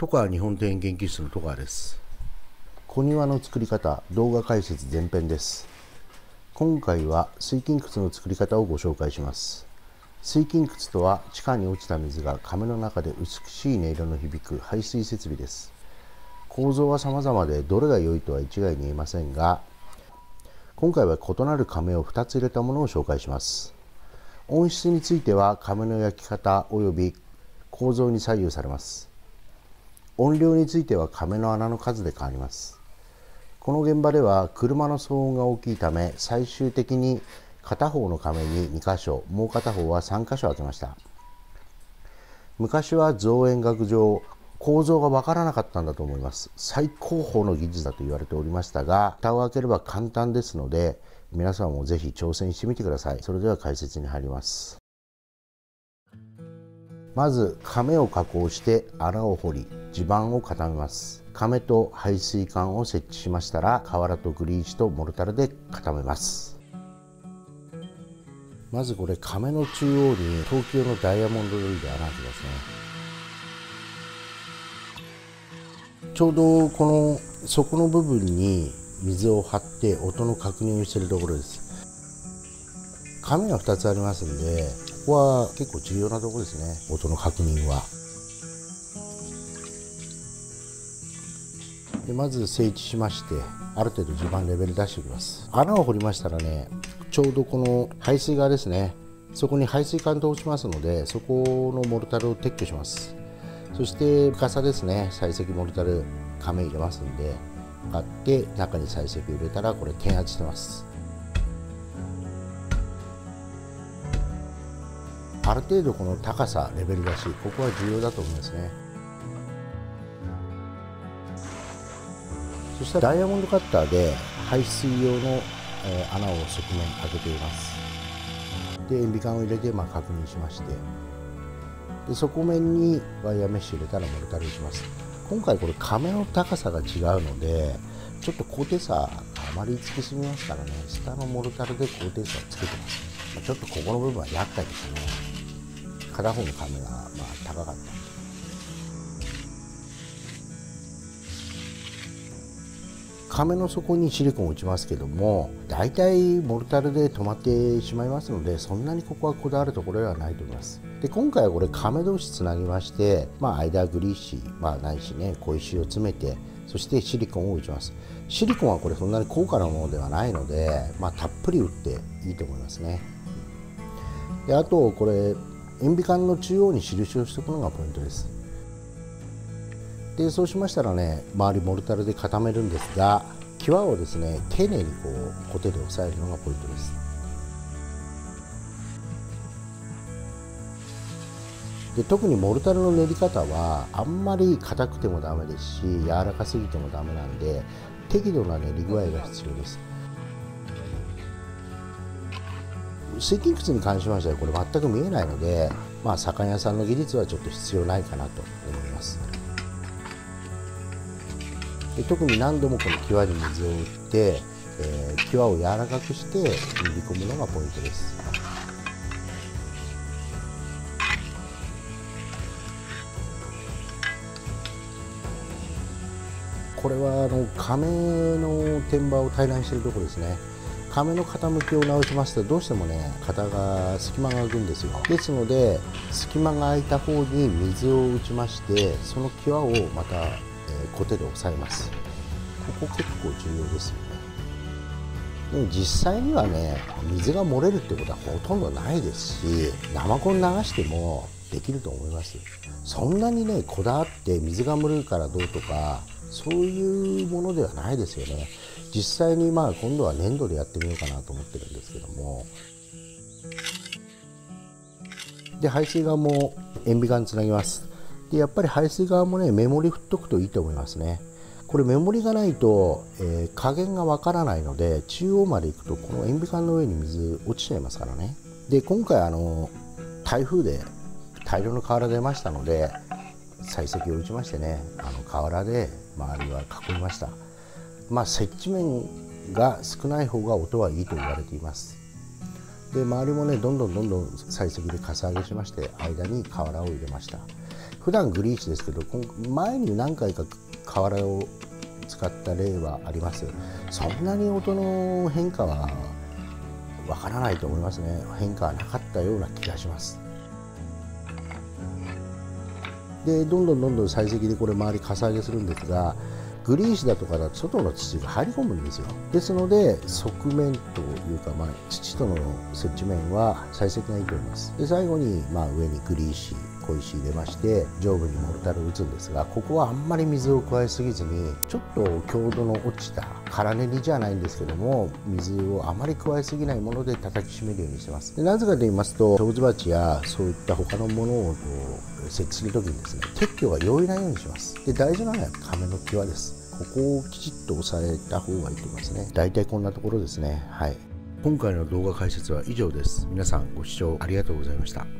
戸川日本庭園研究室の戸川です。小庭の作り方動画解説前編です。今回は水金窟の作り方をご紹介します。水金窟とは地下に落ちた水が亀の中で美しい音色の響く排水設備です。構造は様々でどれが良いとは一概に言えませんが今回は異なる亀を2つ入れたものを紹介します。音質については亀の焼き方及び構造に左右されます。音量については亀の穴の数で変わります。この現場では車の騒音が大きいため最終的に片方の亀に2箇所もう片方は3箇所開けました。昔は造園学上構造がわからなかったんだと思います。最高峰の技術だと言われておりましたが蓋を開ければ簡単ですので皆さんもぜひ挑戦してみてください。それでは解説に入ります。まず亀を加工して穴を掘り地盤を固めます。亀と排水管を設置しましたら瓦とグリーチとモルタルで固めます。まずこれ亀の中央に東京のダイヤモンドドリルで穴開けますね。ちょうどこの底の部分に水を張って音の確認をしているところです。亀が2つありますんでここは結構重要なところですね。音の確認は。でまず整地しましてある程度地盤レベル出しておきます。穴を掘りましたらねちょうどこの排水側ですね。そこに排水管通しますのでそこのモルタルを撤去します。そして深さですね。採石モルタル亀入れますんで買って中に採石入れたらこれ転圧してます。ある程度この高さレベルだしここは重要だと思いますね。そしたらダイヤモンドカッターで排水用の穴を側面開けています。で塩ビ管を入れてまあ確認しまして。で底面にワイヤーメッシュ入れたらモルタルにします。今回これ亀の高さが違うのでちょっと高低差あまりつきすぎますからね。下のモルタルで高低差をつけてます。ちょっとここの部分は厄介ですね。片方のカメがまあ高かった。亀の底にシリコンを打ちますけども大体モルタルで止まってしまいますのでそんなにここはこだわるところではないと思います。で今回はこれ亀同士つなぎまして、まあ、間グリーシー、まあ、ないしね小石を詰めてそしてシリコンを打ちます。シリコンはこれそんなに高価なものではないので、まあ、たっぷり打っていいと思いますね。であとこれ塩ビ管の中央に印をしておくのがポイントです。でそうしましたらね周りモルタルで固めるんですが際をですね丁寧にこう固定で押さえるのがポイントです。で特にモルタルの練り方はあんまり硬くてもダメですし柔らかすぎてもダメなんで適度な練り具合が必要です。水金窟に関しましてはこれ全く見えないので、まあ、魚屋さんの技術はちょっと必要ないかなと思います。で特に何度もこの際に水を打って、えー、際を柔らかくして塗り込むのがポイントです。これはあの亀の天板を平らにしているところですね。亀の傾きを直しますとどうしてもね型が隙間が空くんですよ。ですので隙間が空いた方に水を打ちましてその際をまた、えー、コテで押さえます。ここ結構重要ですよね。でも実際にはね水が漏れるってことはほとんどないですし生コン流してもできると思います。そんなにねこだわって水が漏れるからどうとかそういうものではないですよね。実際にまあ今度は粘土でやってみようかなと思ってるんですけども。で排水側も塩ビ管つなぎます。でやっぱり排水側もねメモリ振っとくといいと思いますね。これメモリがないと、えー、加減がわからないので中央まで行くとこの塩ビ管の上に水落ちちゃいますからね。で今回あの台風で大量の瓦出ましたので採石を打ちましてねあの瓦で周りは囲みました。まあ接地面が少ない方が音はいいと言われています。で周りもねどんどんどんどん採石でかさ上げしまして間に瓦を入れました。普段グリーチですけど前に何回か瓦を使った例はあります。そんなに音の変化はわからないと思いますね。変化はなかったような気がします。でどんどんどんどん採石でこれ周りかさ上げするんですがグリーシだとかだと外の土が入り込むんですよ。ですので側面というか、まあ、土との接地面は最適な位置になります。で最後に、まあ、上にグリーシ小石入れまして上部にモルタル打つんですがここはあんまり水を加えすぎずにちょっと強度の落ちた空練りじゃないんですけども水をあまり加えすぎないもので叩き締めるようにしてます。でなぜかと言いますと蝶ズバチやそういった他のものを設置する時にですね撤去が容易なようにします。で大事なのは亀の際です。ここをきちっと押さえた方がいいと思いますね。大体こんなところですね。はい。今回の動画解説は以上です。皆さんご視聴ありがとうございました。